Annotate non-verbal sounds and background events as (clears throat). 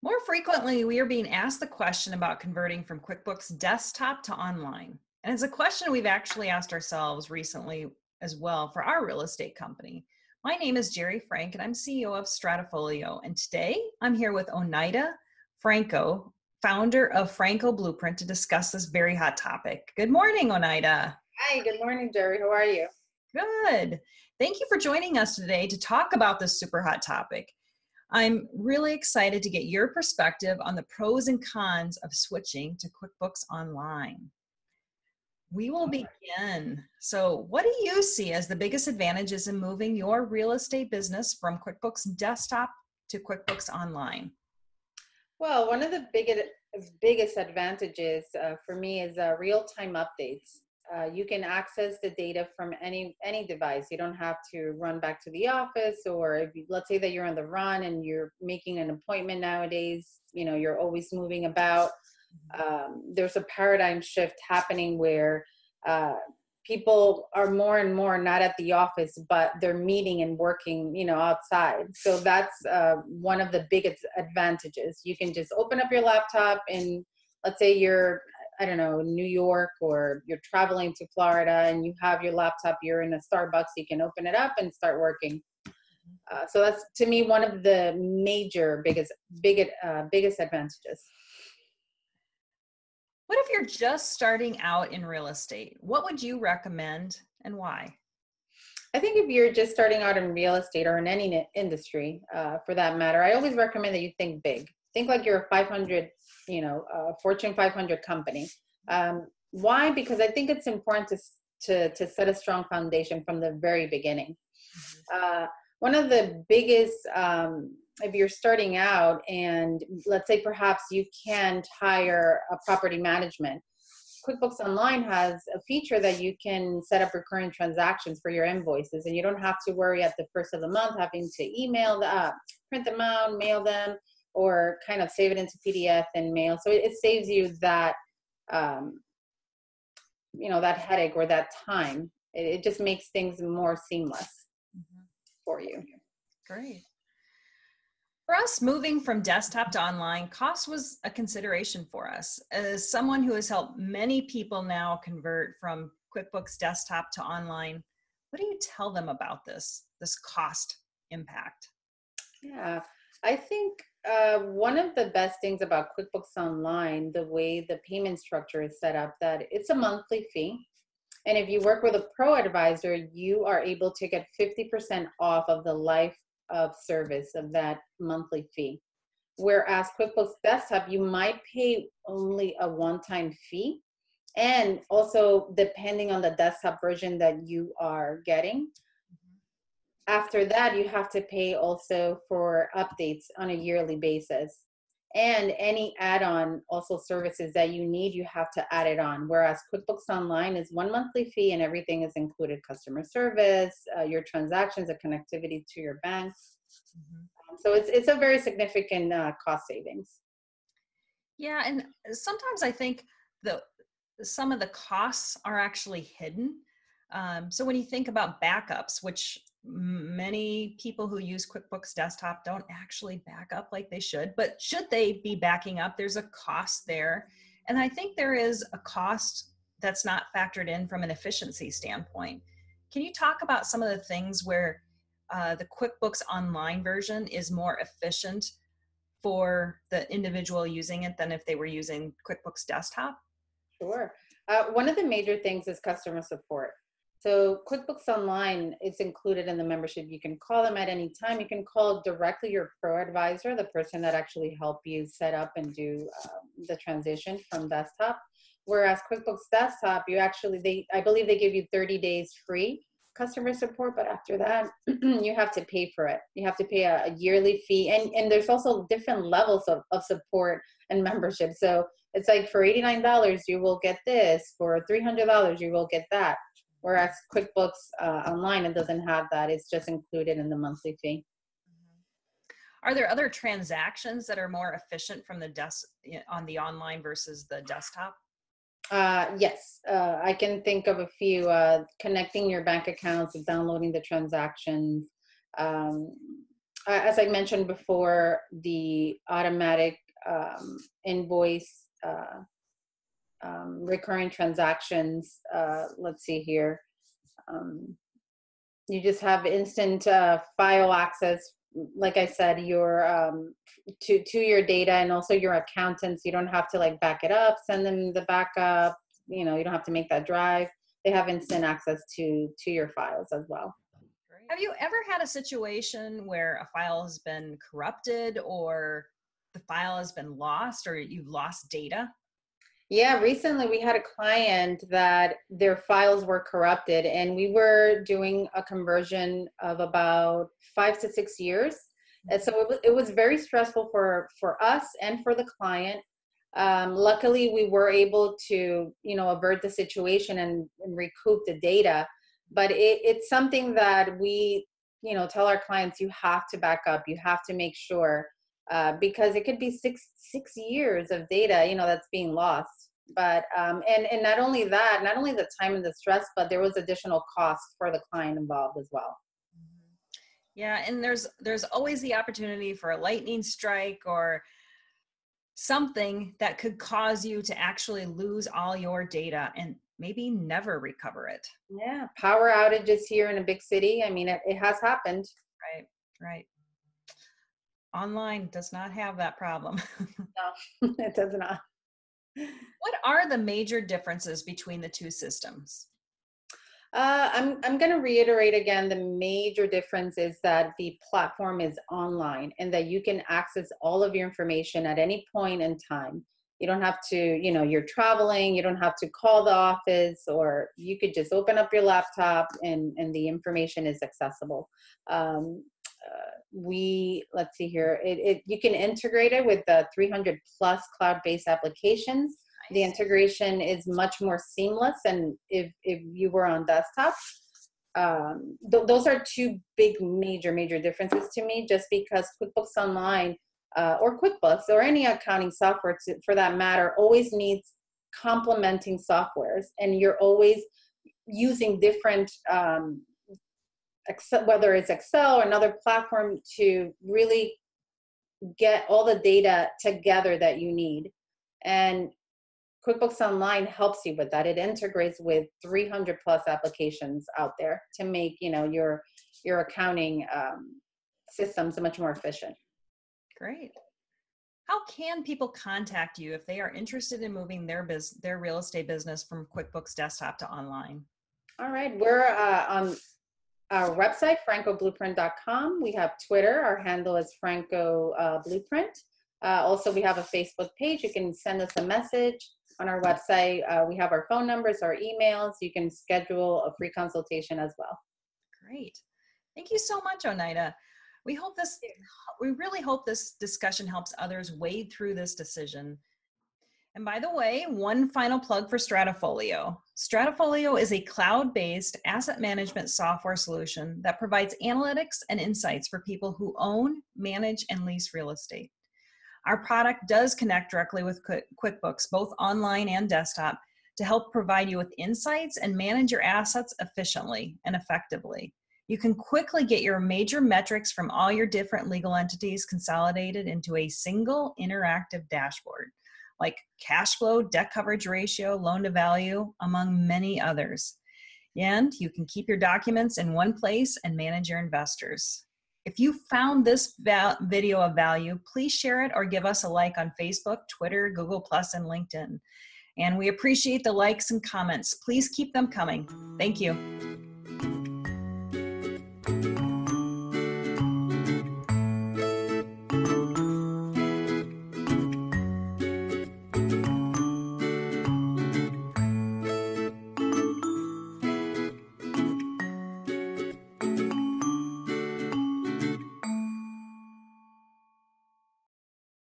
More frequently, we are being asked the question about converting from QuickBooks Desktop to online. And it's a question we've actually asked ourselves recently as well for our real estate company. My name is Jerry Frank, and I'm CEO of Stratafolio. And today I'm here with Oneida Franco, founder of Franco Blueprint, to discuss this very hot topic. Good morning, Oneida. Hi, good morning, Jerry. How are you? Good. Thank you for joining us today to talk about this super hot topic. I'm really excited to get your perspective on the pros and cons of switching to QuickBooks Online. We will begin. So, what do you see as the biggest advantages in moving your real estate business from QuickBooks Desktop to QuickBooks Online? Well, one of the biggest biggest advantages uh, for me is uh, real time updates uh, you can access the data from any any device. You don't have to run back to the office or if you, let's say that you're on the run and you're making an appointment nowadays you know you're always moving about. Um, there's a paradigm shift happening where uh, people are more and more not at the office but they're meeting and working you know outside. So that's uh, one of the biggest advantages. You can just open up your laptop and let's say you're I don't know, New York or you're traveling to Florida and you have your laptop, you're in a Starbucks, you can open it up and start working. Uh, so that's to me one of the major biggest biggest uh, biggest advantages. What if you're just starting out in real estate? What would you recommend and why? I think if you're just starting out in real estate or in any industry, uh, for that matter, I always recommend that you think big. Think like you're a 500 you know a fortune 500 company. Um, why? Because i think it's important to, to to set a strong foundation from the very beginning. Mm-hmm. uh, one of the biggest um, if you're starting out and let's say perhaps you can't hire a property management QuickBooks Online has a feature that you can set up recurring transactions for your invoices, and you don't have to worry at the first of the month having to email, the, uh, print them out, mail them or kind of save it into PDF and mail. So it, it saves you that, um, you know, that headache or that time. It, it just makes things more seamless mm-hmm. for you. Great. For us, moving from desktop to online, cost was a consideration for us. As someone who has helped many people now convert from QuickBooks desktop to online, what do you tell them about this, this cost impact? Yeah, I think uh, one of the best things about QuickBooks Online, the way the payment structure is set up, that it's a monthly fee. And if you work with a pro advisor, you are able to get 50% off of the life of service of that monthly fee. Whereas QuickBooks Desktop, you might pay only a one time fee. And also, depending on the desktop version that you are getting, after that you have to pay also for updates on a yearly basis. And any add-on also services that you need you have to add it on. Whereas quickbooks online is one monthly fee and everything is included. Customer service uh, your transactions the connectivity to your bank mm-hmm. um, so it's, it's a very significant uh, cost savings. Yeah and sometimes i think the some of the costs are actually hidden. Um, so when you think about backups which many people who use QuickBooks Desktop don't actually back up like they should, but should they be backing up? There's a cost there. And I think there is a cost that's not factored in from an efficiency standpoint. Can you talk about some of the things where uh, the QuickBooks Online version is more efficient for the individual using it than if they were using QuickBooks Desktop? Sure. Uh, one of the major things is customer support. So QuickBooks Online is included in the membership. You can call them at any time. You can call directly your pro advisor, the person that actually helped you set up and do um, the transition from desktop. Whereas QuickBooks Desktop, you actually they I believe they give you 30 days free customer support, but after that (clears throat) you have to pay for it. You have to pay a, a yearly fee, and and there's also different levels of, of support and membership. So it's like for $89 you will get this, for $300 you will get that Whereas QuickBooks uh, Online, it doesn't have that. It's just included in the monthly fee. Mm-hmm. Are there other transactions that are more efficient from the desk on the online versus the desktop? Uh, yes, uh, I can think of a few. Uh, connecting your bank accounts, downloading the transactions, um, as I mentioned before, the automatic um, invoice uh, um, recurring transactions. Uh, let's see here. Um, you just have instant uh, file access. Like I said, your um, to to your data and also your accountants. You don't have to like back it up, send them the backup. You know, you don't have to make that drive. They have instant access to to your files as well. Have you ever had a situation where a file has been corrupted or the file has been lost or you've lost data? Yeah, recently we had a client that their files were corrupted, and we were doing a conversion of about five to six years. And so it was, it was very stressful for for us and for the client. Um, luckily, we were able to you know avert the situation and, and recoup the data. But it, it's something that we you know tell our clients you have to back up. You have to make sure uh, because it could be six six years of data you know that's being lost. But um, and and not only that not only the time and the stress but there was additional cost for the client involved as well. Mm-hmm. yeah and there's there's always the opportunity for a lightning strike or something that could cause you to actually lose all your data and maybe never recover it. Yeah power outages here in a big city i mean it, it has happened. Right right online does not have that problem. (laughs) no, (laughs) it does not. What are the major differences between the two systems? Uh, I'm I'm going to reiterate again. The major difference is that the platform is online and that you can access all of your information at any point in time. You don't have to, you know, you're traveling. You don't have to call the office, or you could just open up your laptop and and the information is accessible. Um, uh, we let's see here it, it you can integrate it with the 300 plus cloud-based applications nice. the integration is much more seamless and if if you were on desktop um, th- those are two big major major differences to me just because quickbooks online uh, or quickbooks or any accounting software to, for that matter always needs complementing softwares and you're always using different um, Excel, whether it's Excel or another platform to really get all the data together that you need. And QuickBooks Online helps you with that. It integrates with 300 plus applications out there to make you know your your accounting um, systems much more efficient. Great. How can people contact you if they are interested in moving their biz their real estate business from QuickBooks Desktop to online? All right, we're uh, on our website, francoblueprint.com. We have Twitter. Our handle is Franco uh, Blueprint. Uh, also, we have a Facebook page. You can send us a message on our website. Uh, we have our phone numbers, our emails. You can schedule a free consultation as well. Great. Thank you so much, Oneida. We hope this, we really hope this discussion helps others wade through this decision and by the way, one final plug for Stratafolio. Stratafolio is a cloud based asset management software solution that provides analytics and insights for people who own, manage, and lease real estate. Our product does connect directly with QuickBooks, both online and desktop, to help provide you with insights and manage your assets efficiently and effectively. You can quickly get your major metrics from all your different legal entities consolidated into a single interactive dashboard like cash flow, debt coverage ratio, loan to value, among many others. And you can keep your documents in one place and manage your investors. If you found this video of value, please share it or give us a like on Facebook, Twitter, Google, and LinkedIn. And we appreciate the likes and comments. Please keep them coming. Thank you.